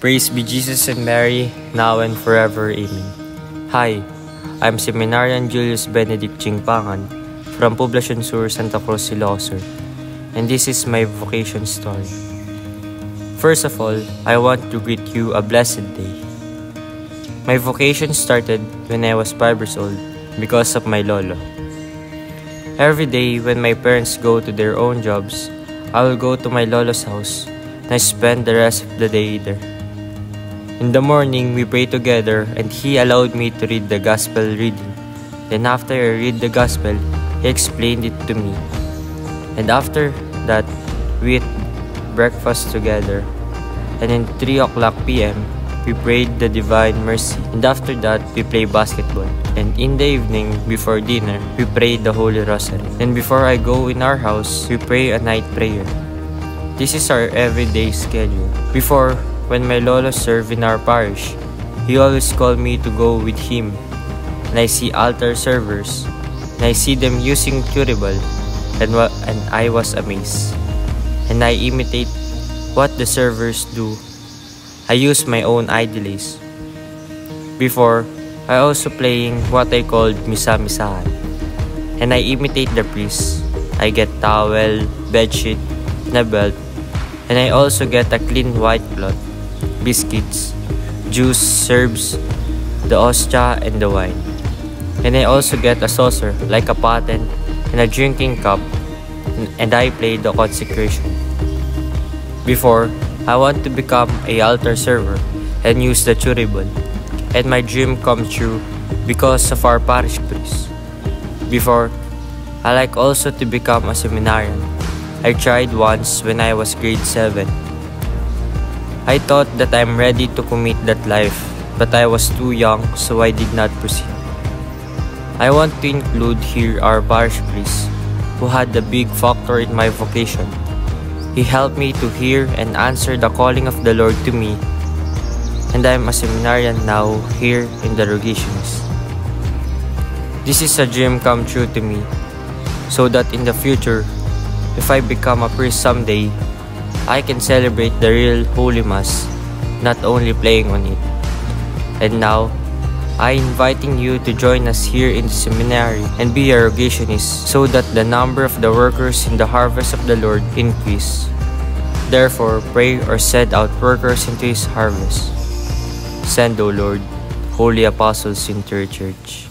Praise be Jesus and Mary, now and forever. Amen. Hi, I'm Seminarian Julius Benedict Chingpangan from Poblacion Sur, Santa Cruz, Ilocos, and this is my vocation story. First of all, I want to greet you a blessed day. My vocation started when I was 5 years old because of my lolo. Every day when my parents go to their own jobs, I will go to my lolo's house and I spend the rest of the day there. In the morning, we pray together and he allowed me to read the gospel reading. Then after I read the gospel, he explained it to me. And after that, we ate breakfast together. And in 3 o'clock p.m., we prayed the Divine Mercy. And after that, we play basketball. And in the evening, before dinner, we pray the Holy Rosary. And before I go in our house, we pray a night prayer. This is our everyday schedule. Before, when my lolo served in our parish, he always called me to go with him. And I see altar servers, and I see them using curable, and, and I was amazed. And I imitate what the servers do. I use my own idolies. Before, I also playing what I called misa-misahan. And I imitate the priest. I get towel, bedsheet, and a belt. And I also get a clean white cloth, biscuits, juice, herbs, the ostia, and the wine. And I also get a saucer, like a paten, and a drinking cup, and I play the consecration. Before, I want to become a altar server and use the churibon, and my dream come true because of our parish priest. Before, I like also to become a seminarian. I tried once when I was grade 7. I thought that I'm ready to commit that life, but I was too young so I did not proceed. I want to include here our parish priest, who had a big factor in my vocation. He helped me to hear and answer the calling of the Lord to me, and I'm a seminarian now here in the Rogationist. This is a dream come true to me, so that in the future, if I become a priest someday, I can celebrate the real Holy Mass, not only playing on it. And now, I inviting you to join us here in the seminary and be a rogationist so that the number of the workers in the harvest of the Lord increase. Therefore, pray or send out workers into his harvest. Send, O Lord, holy apostles into your church.